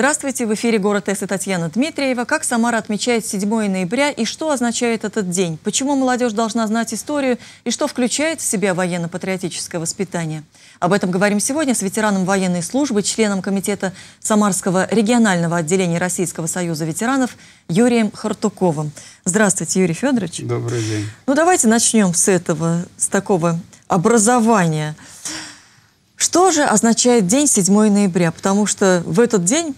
Здравствуйте, в эфире «Город С» и Татьяна Дмитриева. Как Самара отмечает 7 ноября и что означает этот день? Почему молодежь должна знать историю и что включает в себя военно-патриотическое воспитание? Об этом говорим сегодня с ветераном военной службы, членом комитета Самарского регионального отделения Российского союза ветеранов Юрием Хартуковым. Здравствуйте, Юрий Федорович. Добрый день. Ну давайте начнем с этого, с такого образования. Что же означает день 7 ноября? Потому что в этот день,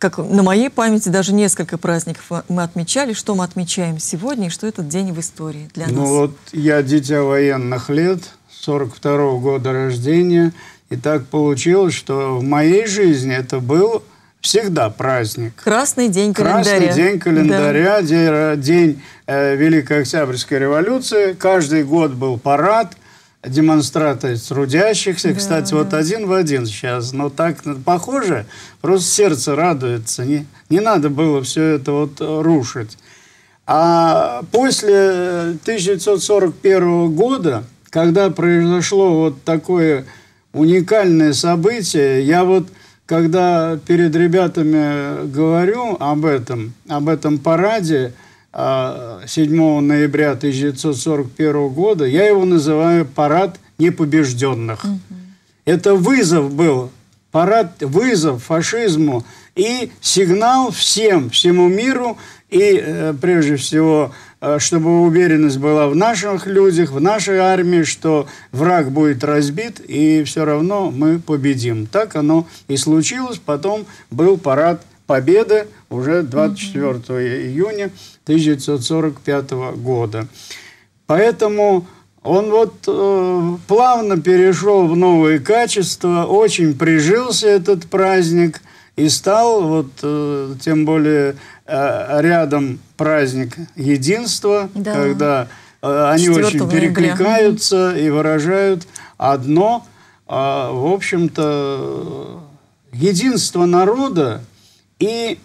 как на моей памяти, даже несколько праздников мы отмечали. Что мы отмечаем сегодня и что этот день в истории для ну нас? Ну вот я дитя военных лет, 42 -го года рождения. И так получилось, что в моей жизни это был всегда праздник. Красный день календаря. Красный день календаря, да. день, день э, Великой Октябрьской революции. Каждый год был парад демонстрации трудящихся. Да, Кстати, да. вот один в один сейчас. Но так похоже, просто сердце радуется. Не, не надо было все это вот рушить. А после 1941 года, когда произошло вот такое уникальное событие, я вот когда перед ребятами говорю об этом, об этом параде, 7 а, ноября 1941 года, я его называю «Парад непобежденных». Угу. Это вызов был, парад, вызов фашизму и сигнал всем, всему миру, и э, прежде всего, э, чтобы уверенность была в наших людях, в нашей армии, что враг будет разбит, и все равно мы победим. Так оно и случилось. Потом был парад Победы уже 24 mm -hmm. июня 1945 года. Поэтому он вот э, плавно перешел в новые качества, очень прижился этот праздник и стал вот э, тем более э, рядом праздник единства, да. когда э, они очень перекликаются и выражают одно, э, в общем-то, единство народа и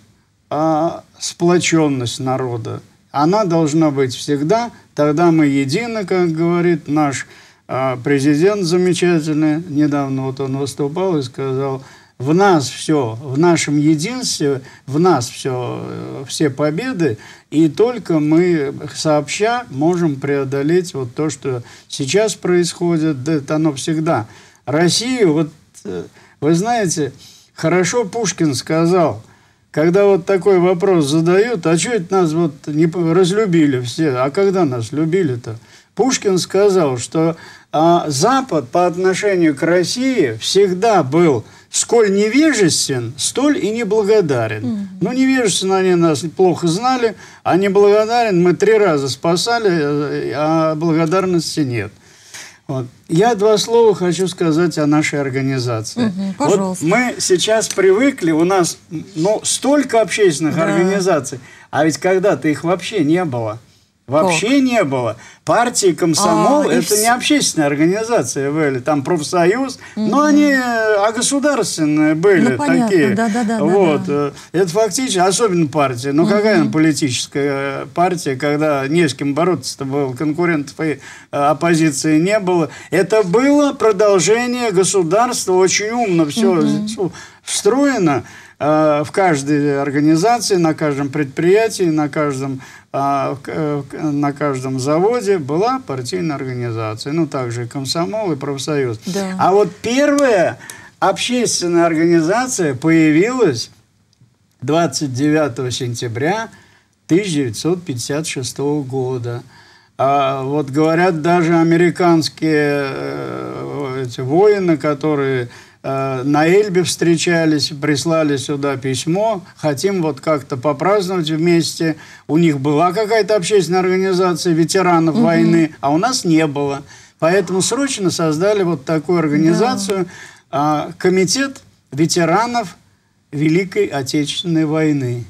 а, сплоченность народа. Она должна быть всегда, тогда мы едины, как говорит наш а, президент замечательный. Недавно вот он выступал и сказал, в нас все, в нашем единстве, в нас все, э, все победы, и только мы сообща можем преодолеть вот то, что сейчас происходит, это оно всегда. Россию, вот э, вы знаете, хорошо Пушкин сказал – когда вот такой вопрос задают, а что это нас вот не разлюбили все? А когда нас любили-то? Пушкин сказал, что а, Запад по отношению к России всегда был сколь невежествен, столь и неблагодарен. Mm -hmm. Ну, невежественно они нас плохо знали, а неблагодарен мы три раза спасали, э, а благодарности нет. Вот. Я два слова хочу сказать о нашей организации. Угу, пожалуйста. Вот мы сейчас привыкли, у нас ну, столько общественных да. организаций, а ведь когда-то их вообще не было. Вообще как? не было. Партии комсомол а, это не общественная организация были, там профсоюз, угу. но они а государственные были ну, понятно. такие. Да, да, да, вот. Да, да. Э, это фактически, особенно партия. Ну, угу. какая она политическая партия, когда не с кем бороться-то было, конкурентов и оппозиции не было. Это было продолжение государства, очень умно все угу. встроено в каждой организации, на каждом предприятии, на каждом а, э, на каждом заводе была партийная организация. Ну, также и комсомол, и профсоюз. Да. А вот первая общественная организация появилась 29 сентября 1956 года. А вот говорят, даже американские э, эти воины, которые Э, на Эльбе встречались, прислали сюда письмо, хотим вот как-то попраздновать вместе. У них была какая-то общественная организация ветеранов угу. войны, а у нас не было. Поэтому срочно создали вот такую организацию, да. комитет ветеранов Великой Отечественной войны.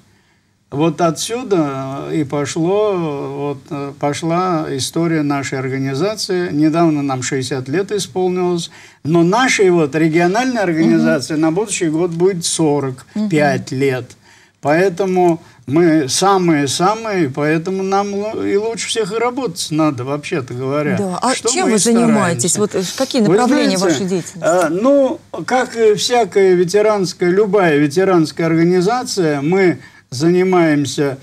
Вот отсюда и пошло, вот, пошла история нашей организации. Недавно нам 60 лет исполнилось. Но нашей вот региональной организации угу. на будущий год будет 45 угу. лет. Поэтому мы самые-самые, поэтому нам и лучше всех и работать надо, вообще-то говоря. Да. А что чем вы занимаетесь? Вот э, какие направления знаете, вашей деятельности? А, ну, как и всякая ветеранская, любая ветеранская организация, мы занимаемся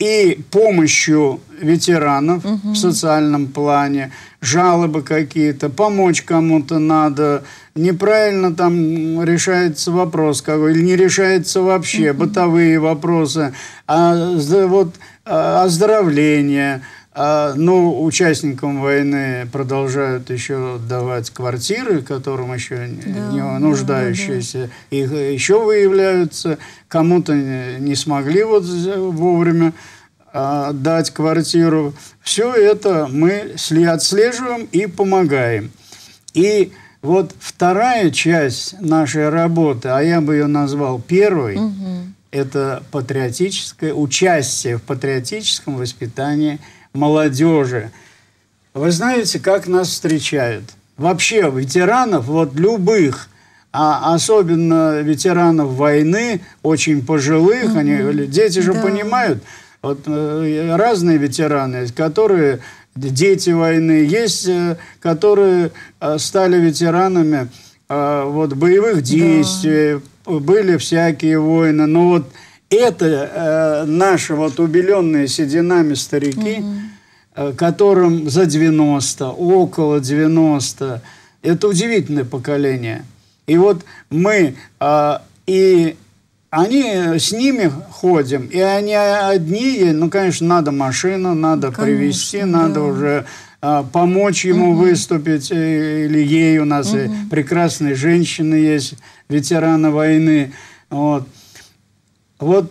и помощью ветеранов угу. в социальном плане, жалобы какие-то, помочь кому-то надо, неправильно там решается вопрос какой, или не решается вообще, угу. бытовые вопросы, а, вот, а, оздоровление, а, ну, участникам войны продолжают еще давать квартиры, которым еще да, не нуждающиеся, да, да. их еще выявляются, кому-то не смогли вот вовремя а, дать квартиру. Все это мы отслеживаем и помогаем. И вот вторая часть нашей работы, а я бы ее назвал первой, угу. это патриотическое участие в патриотическом воспитании молодежи. Вы знаете, как нас встречают? Вообще ветеранов, вот любых, а особенно ветеранов войны, очень пожилых, угу. они, дети же да. понимают, вот э, разные ветераны, которые дети войны, есть, э, которые э, стали ветеранами вот, боевых действий, да. были всякие войны. Но вот это наши вот убеленные сединами старики, угу. которым за 90, около 90, это удивительное поколение. И вот мы и они с ними ходим, и они одни, ну, конечно, надо машину, надо конечно, привезти, да. надо уже а, помочь ему угу. выступить, э, или ей у нас угу. прекрасные женщины есть, ветераны войны. Вот. Вот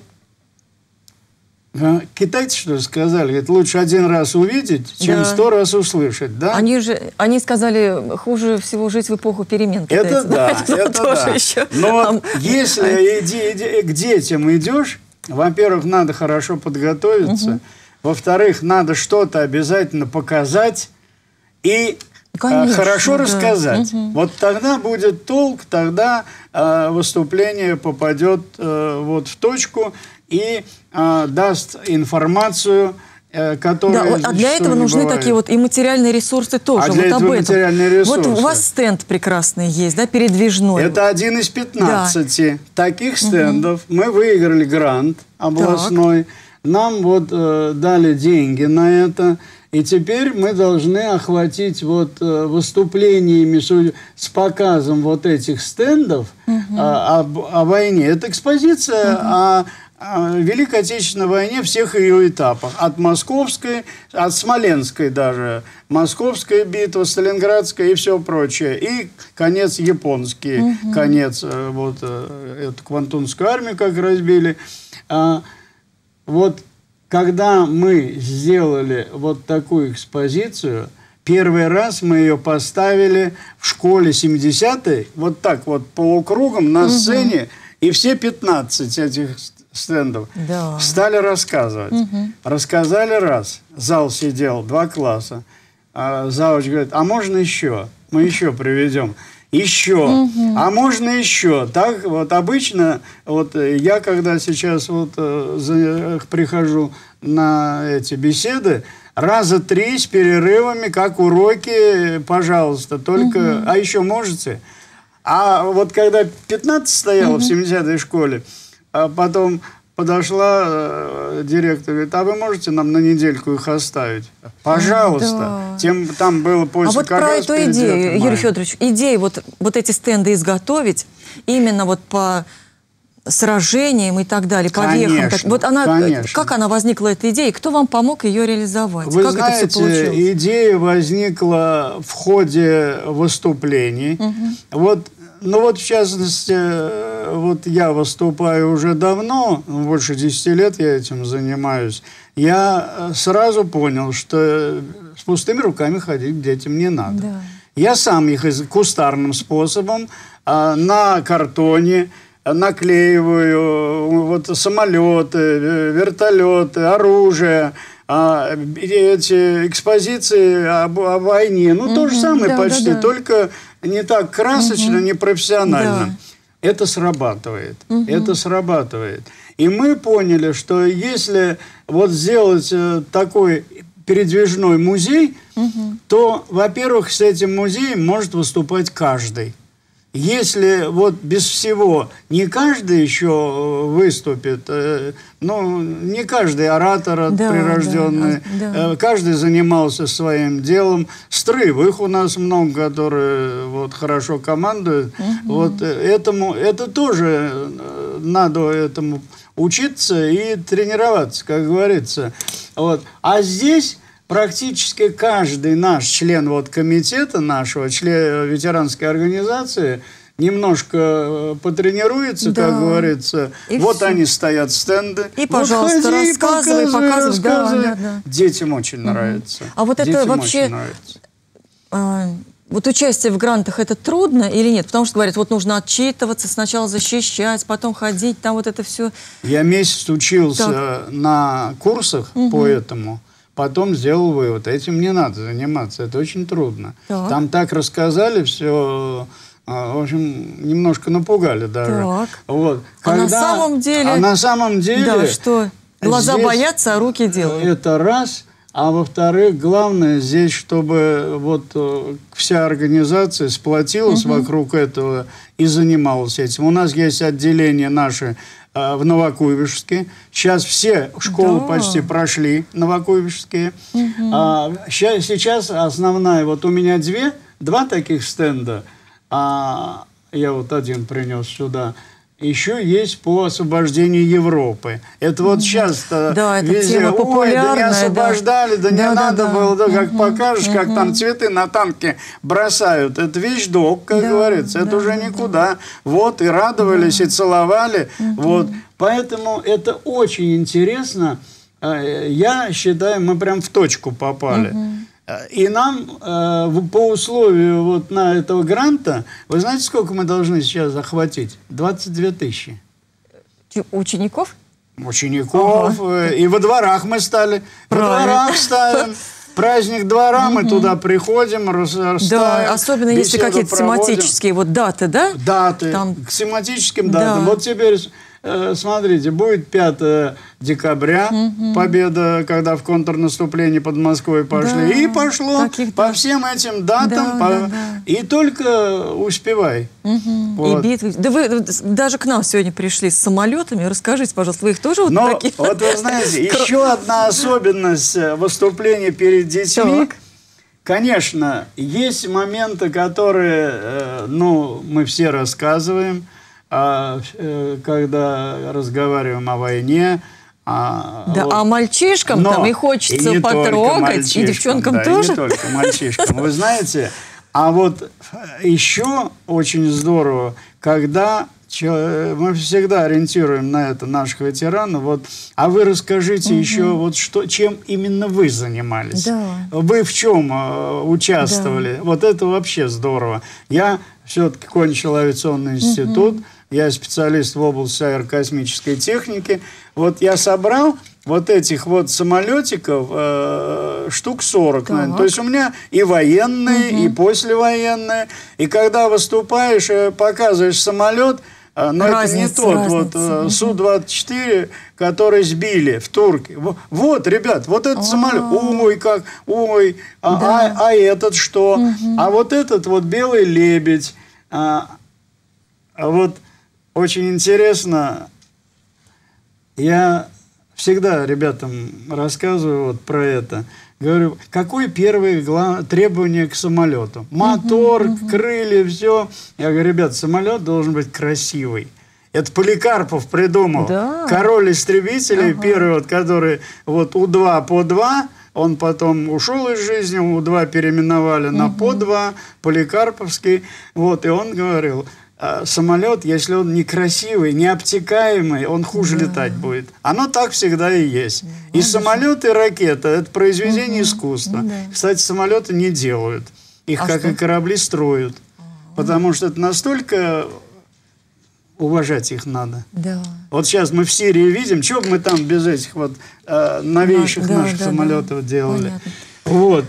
Китайцы что ли сказали? Говорит, лучше один раз увидеть, чем сто раз услышать, да? Они же, они сказали, хуже всего жить в эпоху перемен. Китайцы, это да, да это да. Еще. Но если иди, иди, к детям идешь, во-первых, надо хорошо подготовиться, угу. во-вторых, надо что-то обязательно показать и а, Конечно, хорошо да. рассказать. Угу. Вот тогда будет толк, тогда э, выступление попадет э, вот в точку и э, даст информацию, э, которая... Да, а для этого нужны бывает. такие вот и материальные ресурсы тоже. А для вот этого об этом. материальные ресурсы. Вот у вас стенд прекрасный есть, да, передвижной. Это один из 15 да. таких стендов. Угу. Мы выиграли грант областной. Так. Нам вот э, дали деньги на это. И теперь мы должны охватить вот э, выступлениями с показом вот этих стендов угу. о, о, о войне. Это экспозиция угу. о Великой Отечественной войне всех ее этапах. От Московской, от Смоленской даже. Московская битва, Сталинградская и все прочее. И конец японский, угу. конец, э, вот, э, эту Квантунскую армию как разбили. А, вот когда мы сделали вот такую экспозицию, первый раз мы ее поставили в школе 70-й, вот так вот полукругом на сцене, и все 15 этих стендов да. стали рассказывать. Угу. Рассказали раз, зал сидел, два класса. А завуч говорит, а можно еще? Мы еще приведем. Еще. Угу. А можно еще. Так вот обычно, вот я когда сейчас вот э, за, прихожу на эти беседы, раза три с перерывами, как уроки, пожалуйста, только, угу. а еще можете. А вот когда 15 стоял угу. в 70-й школе, а потом подошла э, директор, говорит, а вы можете нам на недельку их оставить? Пожалуйста. Да. Тем, там было после А вот про эту идею, Юрий Федорович, идея вот, вот эти стенды изготовить именно вот по сражениям и так далее, по конечно, вехам. Так, вот она, конечно. как она возникла, эта идея, и кто вам помог ее реализовать? Вы как знаете, это все получилось? идея возникла в ходе выступлений. Угу. Вот ну вот, в частности, вот я выступаю уже давно, больше 10 лет я этим занимаюсь. Я э, сразу понял, что с пустыми руками ходить детям не надо. Да. Я сам их кустарным способом а, на картоне наклеиваю вот самолеты, вертолеты, оружие, а, эти экспозиции об, о войне. Ну, mm то же самое да, почти, да, да. только не так красочно, угу. не профессионально. Да. это срабатывает. Угу. Это срабатывает. И мы поняли, что если вот сделать э, такой передвижной музей, угу. то, во-первых, с этим музеем может выступать каждый. Если вот без всего не каждый еще э, выступит, э, ну, не каждый оратор да, прирожденный, да, да. Э, каждый занимался своим делом. Стрывых у нас много, которые вот хорошо командуют. Угу. Вот этому, это тоже надо этому учиться и тренироваться, как говорится. Вот. А здесь практически каждый наш член вот комитета нашего, член ветеранской организации, немножко э, потренируется, да. как говорится. И вот все. они стоят стенды. И, пожалуйста, вот ходи, рассказывай, показывай, показывай. Да, да, да. Детям очень угу. нравится. А вот Детям это вообще... А, вот участие в грантах это трудно или нет? Потому что говорят, вот нужно отчитываться, сначала защищать, потом ходить, там вот это все. Я месяц учился так. на курсах угу. по этому потом сделал вывод, этим не надо заниматься, это очень трудно. Так. Там так рассказали все, а, в общем, немножко напугали даже. Так. Вот. Когда, а на самом деле... А на самом деле... Да, что глаза здесь, боятся, а руки делают. Это раз. А во-вторых, главное здесь, чтобы вот э, вся организация сплотилась угу. вокруг этого и занималась этим. У нас есть отделение наше в Новокуйбышевске. Сейчас все школы да. почти прошли новокуйбышевские. Угу. А, сейчас, сейчас основная, вот у меня две, два таких стенда, а я вот один принес сюда – еще есть по освобождению Европы. Это вот сейчас да, везде, тема ой, да не освобождали, да, да, да не да, надо да, было, да, как угу, покажешь, угу. как там цветы на танке бросают. Это вещдок, как да, говорится, да, это уже никуда. Да. Вот, и радовались, да. и целовали. Угу. Вот. Поэтому это очень интересно. Э, я считаю, мы прям в точку попали. Угу. И нам э, по условию вот на этого гранта, вы знаете, сколько мы должны сейчас захватить? 22 тысячи. Учеников? Учеников. Ага. И во дворах мы стали. Правильно. Во дворах ставим. Праздник двора, мы туда приходим, расставим. Да, особенно если какие-то тематические вот даты, да? Даты. Там... К тематическим датам. Да. Вот теперь Э, смотрите, будет 5 декабря, угу. победа, когда в контрнаступлении под Москвой пошли. Да, и пошло таких, по всем этим датам. Да, по... да, да. И только успевай. Угу. Вот. И битвы. Да вы даже к нам сегодня пришли с самолетами. Расскажите, пожалуйста, вы их тоже вот Но, такие? Вот вы знаете, еще одна особенность э, выступления перед детьми. Так. Конечно, есть моменты, которые, э, ну, мы все рассказываем – а, э, когда разговариваем о войне, а, да, вот. а мальчишкам там и хочется и потрогать, и девчонкам да, тоже. И не только мальчишкам. Вы знаете, а вот еще очень здорово, когда мы всегда ориентируем на это наших ветеранов. Вот, а вы расскажите угу. еще, вот что, чем именно вы занимались? Да. Вы в чем э, участвовали? Да. Вот это вообще здорово. Я все-таки кончил авиационный институт. Угу я специалист в области аэрокосмической техники. Вот я собрал вот этих вот самолетиков э, штук 40, так. наверное. То есть у меня и военные, угу. и послевоенные. И когда выступаешь, э, показываешь самолет, э, но разница, это не тот разница. вот Су-24, который сбили в Турке. Вот, ребят, вот этот А-а-а. самолет. Ой, как, ой, а, да. а, а этот что? Угу. А вот этот вот белый лебедь. А, а вот очень интересно. Я всегда ребятам рассказываю вот про это. Говорю, какое первое глав... требование к самолету? Мотор, uh-huh, uh-huh. крылья, все. Я говорю, ребят, самолет должен быть красивый. Это Поликарпов придумал. Да. Король истребителей, ага. первый, вот, который вот У-2 по 2, он потом ушел из жизни, У-2 переименовали угу. на по 2, Поликарповский. Вот, и он говорил, самолет, если он некрасивый, необтекаемый, он хуже да. летать будет. Оно так всегда и есть. Да, и самолет, и ракета – это произведение угу. искусства. Да. Кстати, самолеты не делают. Их, а как что? и корабли, строят. А -а -а. Потому что это настолько уважать их надо. Да. Вот сейчас мы в Сирии видим, что мы там без этих вот э, новейших да, наших да, самолетов да. делали. Понятно. Вот.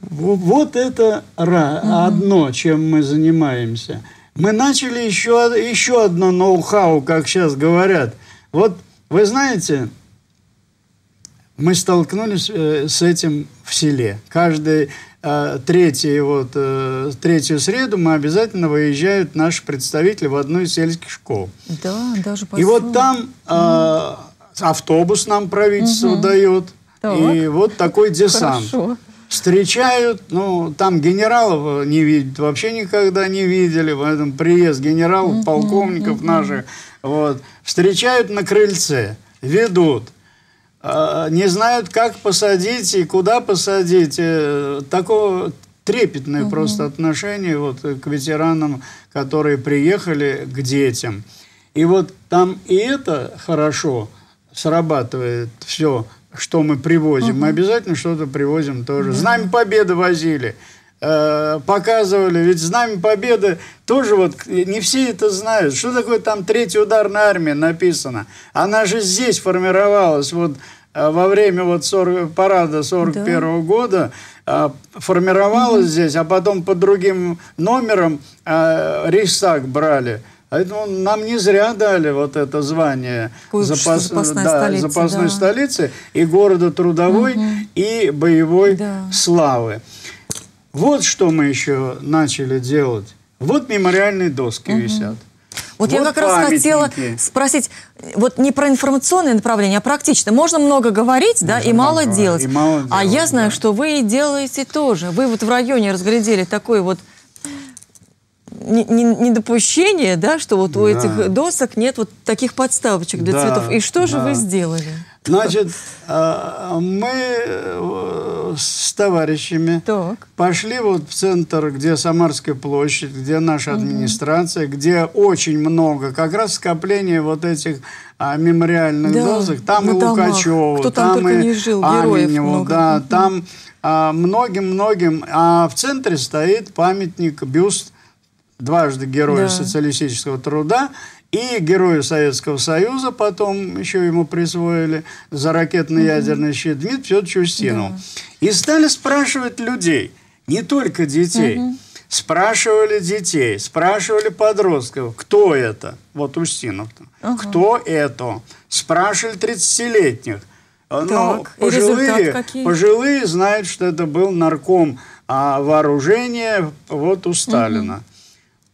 Вот это одно, чем мы занимаемся. Мы начали еще, еще одно ноу-хау, как сейчас говорят. Вот вы знаете, мы столкнулись э, с этим в селе. Каждый э, третий, вот, э, третью среду мы обязательно выезжают наши представители в одну из сельских школ. Да, даже И вот там э, автобус нам правительство угу. дает. Так. И вот такой десант. Хорошо. Встречают, ну, там генералов не видят, вообще никогда не видели. В этом приезд генералов, полковников наших. Вот. Встречают на крыльце, ведут а, не знают, как посадить и куда посадить. Э, такого трепетное угу. просто отношение вот к ветеранам, которые приехали к детям. И вот там и это хорошо срабатывает все, что мы привозим. Угу. Мы обязательно что-то привозим тоже. Да. Знамя Победы возили э, показывали, ведь Знамя Победы тоже вот не все это знают. Что такое там Третья ударная армия написано? Она же здесь формировалась вот э, во время вот 40, парада 41 -го да. года э, формировалась угу. здесь, а потом под другим номером э, Рейхстаг брали. Поэтому нам не зря дали вот это звание запас, запасной, да, столицы, запасной да. столицы и города трудовой, угу. и боевой да. славы. Вот что мы еще начали делать. Вот мемориальные доски угу. висят. Вот, вот я как раз хотела спросить, вот не про информационное направление, а практично. Можно много говорить, да, и мало, делать. и мало делать. А я знаю, да. что вы делаете тоже. Вы вот в районе разглядели такой вот недопущение, да, что вот да. у этих досок нет вот таких подставочек для да, цветов. И что же вы сделали? Значит, а, мы э, с товарищами так. пошли вот в центр, где Самарская площадь, где наша угу. администрация, где очень много как раз скопления вот этих а, мемориальных да, досок. Там и Лукачеву, Кто там, там и жил, Аменеву, да, угу. там а, многим-многим. А, а в центре стоит памятник, бюст дважды Героя да. социалистического труда и Герою Советского Союза, потом еще ему присвоили за ракетно-ядерный угу. щит Дмитрий Федорович Устинов. Да. И стали спрашивать людей, не только детей, угу. спрашивали детей, спрашивали подростков, кто это, вот Устинов, угу. кто это, спрашивали 30-летних. Но пожилые, пожилые знают, что это был нарком а, вооружения вот у Сталина. Угу.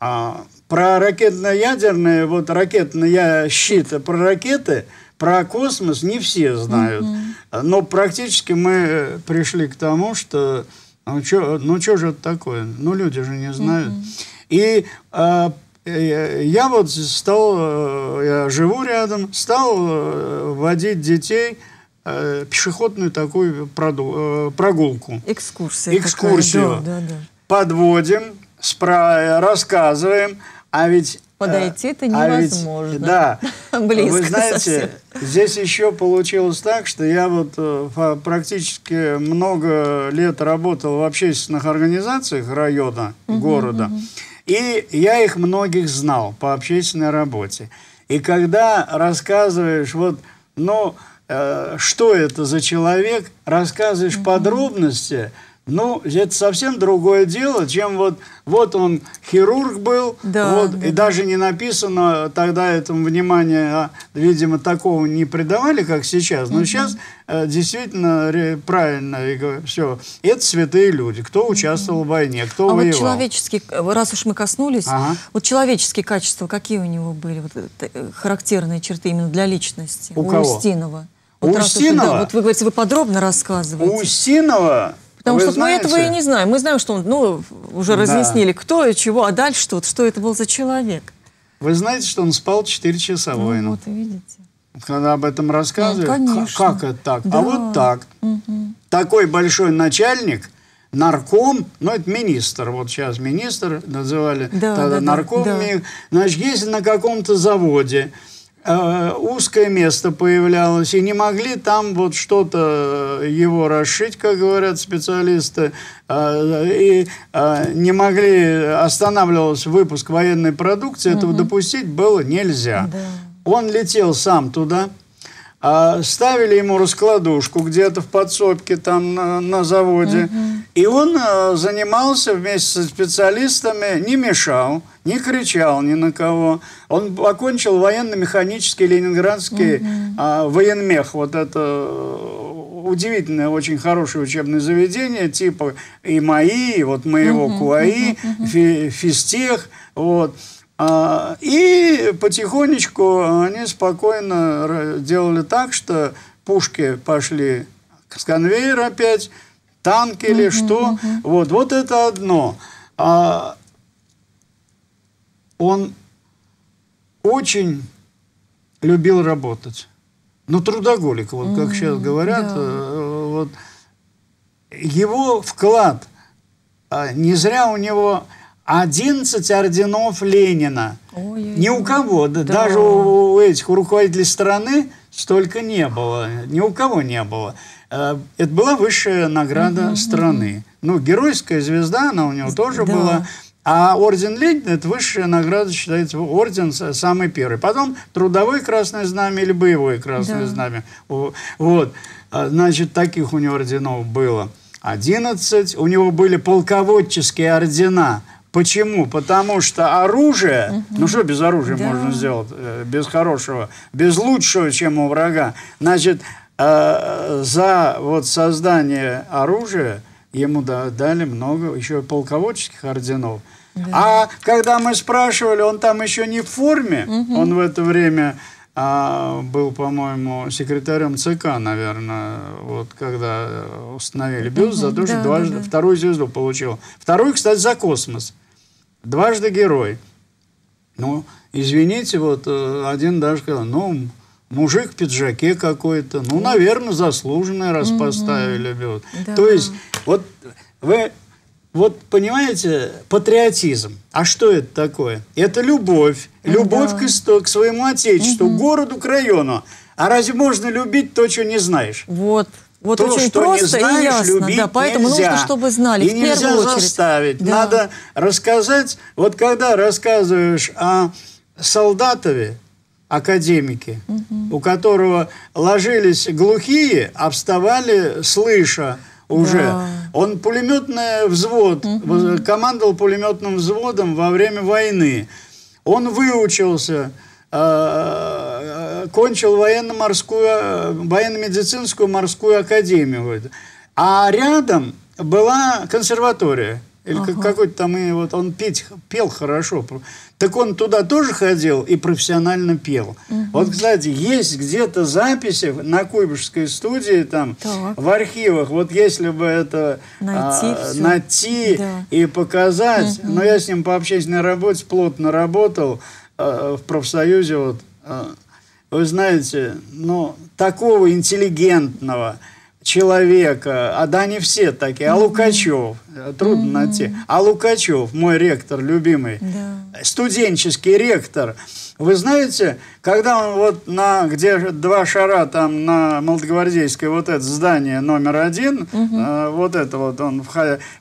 А, про ракетно-ядерные, вот ракетный щит, про ракеты, про космос не все знают. Mm-hmm. Но практически мы пришли к тому, что ну что ну, же это такое? Ну, люди же не знают. Mm-hmm. И а, э, я вот стал, э, я живу рядом, стал э, водить детей пешеходную такую прогулку. Экскурсия. Экскурсию. Да, да, да. Подводим, спра- рассказываем, а ведь... Подойти это невозможно. А ведь, да. Близко Вы знаете, совсем. здесь еще получилось так, что я вот э, практически много лет работал в общественных организациях района, угу, города. Угу. И я их многих знал по общественной работе. И когда рассказываешь, вот, ну, э, что это за человек, рассказываешь угу. подробности, ну, это совсем другое дело, чем вот, вот он хирург был, да, вот, да. и даже не написано тогда этому внимания, а, видимо, такого не придавали, как сейчас. Но угу. сейчас э, действительно ре, правильно все. Это святые люди, кто участвовал угу. в войне, кто а воевал. вот человеческие, раз уж мы коснулись, ага. вот человеческие качества какие у него были, вот, э, характерные черты именно для личности? У, у кого? Устинова. Вот Устинова? да, вот вы говорите, вы подробно рассказываете. У Устинова Потому Вы что знаете? мы этого и не знаем. Мы знаем, что он, ну, уже да. разъяснили, кто и чего, а дальше что, что это был за человек. Вы знаете, что он спал 4 часа ну, воину? Вот, видите. Когда об этом рассказывают, ну, как это так? А да. А вот так. Угу. Такой большой начальник, нарком, ну это министр, вот сейчас министр называли, да, тогда да, нарком, да. значит, если на каком-то заводе Э, узкое место появлялось, и не могли там вот что-то его расшить, как говорят специалисты, э, и э, не могли, останавливался выпуск военной продукции, угу. этого допустить было нельзя. Да. Он летел сам туда, а, ставили ему раскладушку где-то в подсобке там на, на заводе. Угу. И он а, занимался вместе со специалистами, не мешал, не кричал ни на кого. Он окончил военно-механический ленинградский угу. а, военмех. Вот это э, удивительное, очень хорошее учебное заведение, типа и МАИ, и вот моего угу, КУАИ, угу, угу. физтех. Вот. А, и потихонечку они спокойно делали так, что пушки пошли с конвейера опять, танки или uh-huh, что. Uh-huh. Вот, вот это одно. А он очень любил работать. Ну, трудоголик, вот как mm, сейчас говорят. Да. Э, вот. Его вклад, а, не зря у него 11 орденов Ленина. Ой, Ни у кого, да. даже у этих у руководителей страны столько не было. Ни у кого не было. Э, это была высшая награда угу, страны. Угу. Ну, геройская звезда, она у него тоже да. была. А орден Ленина – это высшая награда, считается, орден самый первый. Потом трудовое красное знамя или боевое красное да. знамя. Вот. А, значит, таких у него орденов было 11. У него были полководческие ордена – Почему? Потому что оружие, угу. ну что без оружия да. можно сделать, э, без хорошего, без лучшего, чем у врага. Значит, э, за вот создание оружия ему дали много еще полководческих орденов. Да. А когда мы спрашивали, он там еще не в форме, угу. он в это время а, был, по-моему, секретарем ЦК, наверное, вот когда установили бюст за то, что да, дважды, да, да. вторую звезду получил. Вторую, кстати, за космос дважды герой. Ну, извините, вот э, один даже сказал, ну, мужик в пиджаке какой-то, ну, наверное, заслуженный, раз поставили. Вот. Да. То есть, вот вы вот понимаете, патриотизм. А что это такое? Это любовь. Любовь да. к, к своему отечеству, угу. к городу, к району. А разве можно любить то, что не знаешь? Вот. Вот то, очень что просто не знаешь, и ясно, любить да, поэтому нельзя. нужно, чтобы знали. И в нельзя очередь. заставить. Да. Надо рассказать. Вот когда рассказываешь о Солдатове, академике, угу. у которого ложились глухие, а вставали слыша уже. Да. Он пулеметный взвод, угу. командовал пулеметным взводом во время войны. Он выучился Э, кончил военно-морскую, военно-медицинскую морскую академию. А рядом была консерватория. Или ага. какой-то там, и вот он петь, пел хорошо. Так он туда тоже ходил и профессионально пел. Угу. Вот, кстати, есть где-то записи на Куйбышевской студии, там, так. в архивах. Вот если бы это найти, а, найти да. и показать. Угу. Но я с ним по общественной работе плотно работал. Э, в профсоюзе, вот, э, вы знаете, ну, такого интеллигентного человека, а да, не все такие, а Лукачев, трудно mm-hmm. найти, а Лукачев, мой ректор любимый, да. студенческий ректор, вы знаете, когда он вот на, где два шара там на Молодогвардейской, вот это здание номер один, угу. э, вот это вот он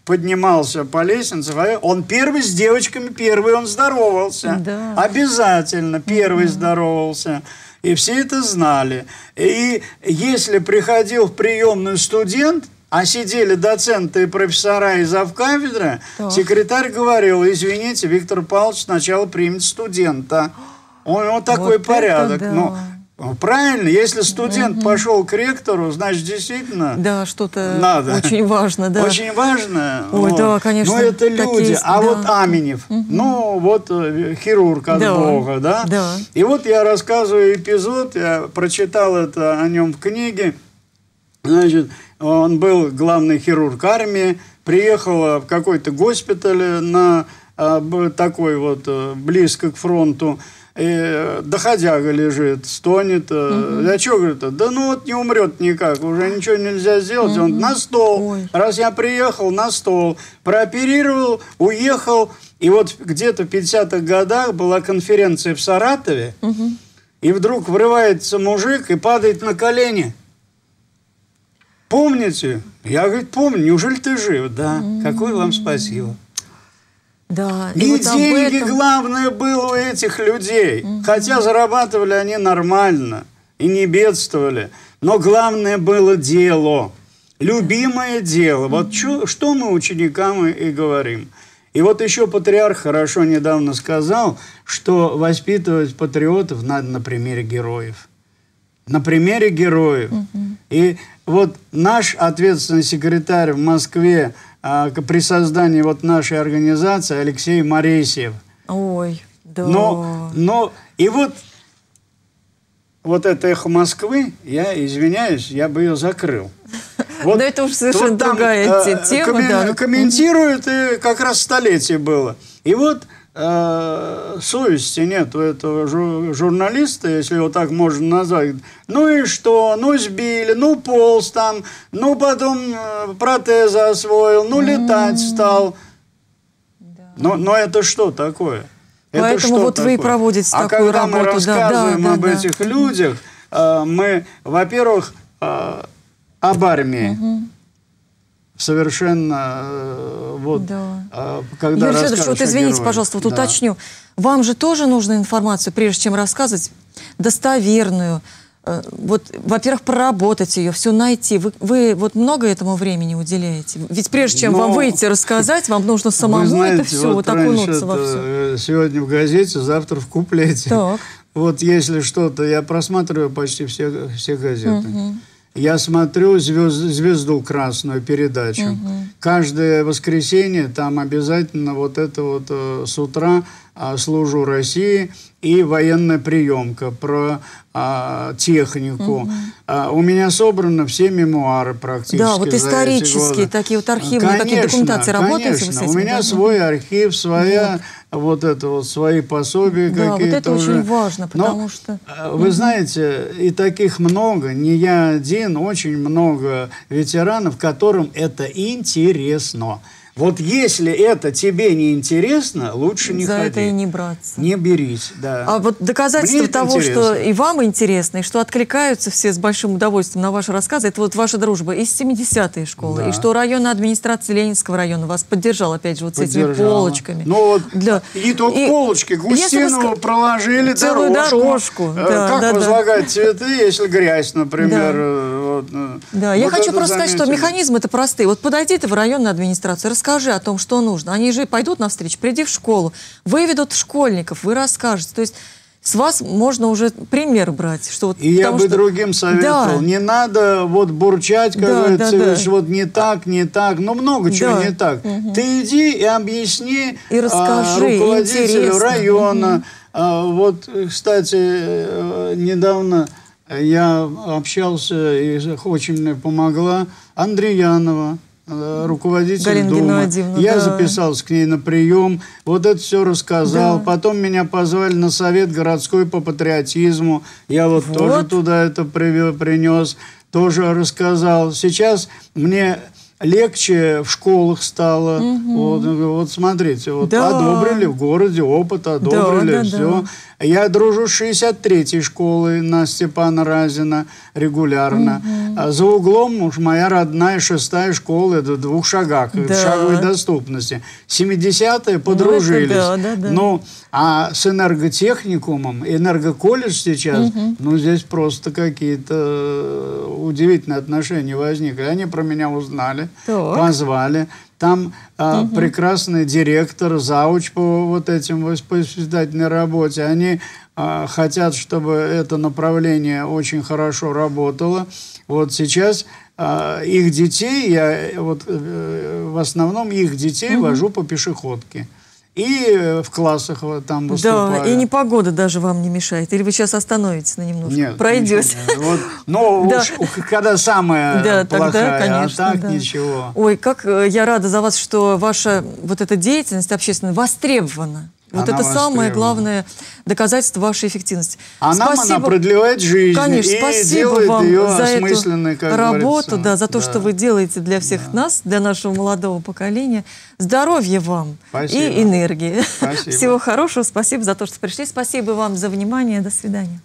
поднимался по лестнице, он первый с девочками, первый он здоровался. Да. Обязательно первый угу. здоровался. И все это знали. И если приходил в приемную студент, а сидели доценты и профессора и завкафедры, так. секретарь говорил, извините, Виктор Павлович сначала примет студента. Он, вот такой вот порядок. Да. Ну, Правильно, если студент угу. пошел к ректору, значит, действительно Да, что-то надо. очень важно, да. Очень важно. Ой, вот. да, конечно. Но это люди. Такие, а да. вот Аменев, угу. ну, вот э, хирург от да. Бога, да? Да. И вот я рассказываю эпизод, я прочитал это о нем в книге. Значит, он был главный хирург армии, приехал в какой-то госпиталь на а, такой вот э, близко к фронту, и доходяга лежит, стонет. Угу. Я что, говорит, да ну вот не умрет никак, уже ничего нельзя сделать. Угу. Он на стол. Ой. Раз я приехал, на стол. Прооперировал, уехал. И вот где-то в 50-х годах была конференция в Саратове. Угу. И вдруг врывается мужик и падает на колени. Помните? Я, говорит, помню. Неужели ты жив? Да. Какое вам спасибо. Да. И, и вот деньги этом... главное было у этих людей. Угу. Хотя зарабатывали они нормально. и не бедствовали. Но главное было дело, любимое дело. Вот чё, что мы ученикам и, говорим. И вот еще патриарх хорошо недавно сказал, что воспитывать патриотов надо на примере героев. На примере героев. И вот наш ответственный секретарь в Москве при создании вот нашей организации Алексей Моресьев. Ой, да. Но, но и вот вот это эхо Москвы, я извиняюсь, я бы ее закрыл. Вот Но это уже совершенно там, другая э, тема. Коммен, да. Комментируют, и как раз столетие было. И вот э, совести нет у этого жур, журналиста, если его так можно назвать. Ну и что? Ну сбили, ну полз там, ну потом э, протезы освоил, ну летать стал. Да. Но, но это что такое? Это Поэтому вот такое? вы и проводите а такую когда работу. мы рассказываем да, да, об да, этих людях, э, мы, во-первых, э, об армии. Угу. Совершенно э, вот да. э, когда Юрий Федорович, вот извините, герое. пожалуйста, вот да. уточню. Вам же тоже нужно информацию, прежде чем рассказывать, достоверную, э, вот, во-первых, проработать ее, все найти. Вы, вы вот много этому времени уделяете? Ведь прежде чем Но, вам выйти рассказать, вам нужно самому знаете, это все вот, вот окунуться во все. Сегодня в газете, завтра в куплете. Так. Вот если что-то, я просматриваю почти все, все газеты. Угу. Я смотрю звезд, «Звезду красную» передачу. Угу. Каждое воскресенье там обязательно вот это вот э, с утра «Служу России» и военная приемка про а, технику. Угу. А, у меня собраны все мемуары практически. Да, вот исторические такие вот архивные какие документации работаете конечно. У меня да? свой архив, своя вот. вот это вот свои пособия да, какие-то. вот это уже. очень важно, потому Но, что. А, вы угу. знаете, и таких много, не я один, очень много ветеранов, которым это интересно. Вот если это тебе не интересно, лучше не За ходи. это и не браться. Не берись, да. А вот доказательство того, интересно. что и вам интересно, и что откликаются все с большим удовольствием на ваши рассказы, это вот ваша дружба из 70-й школы, да. и что районная администрация Ленинского района вас поддержала, опять же, вот Поддержала. с этими полочками. Ну вот, Для... и только и... полочки, Густинову вы... проложили Целую дорожку. дорожку. Э, да, как да, возлагать да. цветы, если грязь, например. Да, э, вот, э, да. Вот я хочу просто сказать, что механизмы это простые. Вот подойди ты в районную администрацию, расскажи расскажи о том, что нужно. Они же пойдут навстречу, приди в школу, выведут школьников, вы расскажете. То есть с вас можно уже пример брать. Что вот, и я бы что... другим советовал. Да. Не надо вот бурчать, как да, говорится, да, да. вот не так, не так. Ну, много чего да. не так. Угу. Ты иди и объясни и расскажи, а, руководителю интересно. района. Угу. А, вот, кстати, э, недавно я общался и очень мне помогла Андреянова. Э, руководитель Галина дома. Я да. записался к ней на прием, вот это все рассказал. Да. Потом меня позвали на совет городской по патриотизму. Я вот, вот. тоже туда это принес, тоже рассказал. Сейчас мне легче в школах стало. Угу. Вот, вот смотрите, вот да. одобрили в городе, опыт одобрили, да, да, все. Да. Я дружу с 63-й школой на Степана Разина регулярно. Угу. За углом уж моя родная шестая школа, это в двух шагах, да. в шаговой доступности. 70-е подружились. Ну, да, да, да. Ну, а с энерготехникумом, энергоколледж сейчас, угу. ну, здесь просто какие-то э, удивительные отношения возникли. Они про меня узнали, так. позвали. Там а, угу. прекрасный директор, зауч по вот этим воспитательной работе. Они а, хотят, чтобы это направление очень хорошо работало. Вот сейчас а, их детей, я вот э, в основном их детей угу. вожу по пешеходке и э, в классах там выступаю. Да, и непогода даже вам не мешает. Или вы сейчас остановитесь на немножко, Нет, пройдете. Вот, но да. уж, когда самая да, плохая, тогда, конечно, а так да. ничего. Ой, как э, я рада за вас, что ваша вот эта деятельность общественная востребована. Вот она это самое главное доказательство вашей эффективности. А спасибо. нам она продлевает жизнь Конечно, и спасибо делает вам ее за эту как работу, да, за то, да. что вы делаете для всех да. нас, для нашего молодого поколения. Здоровья вам спасибо. и энергии. Спасибо. Всего хорошего. Спасибо за то, что пришли. Спасибо вам за внимание. До свидания.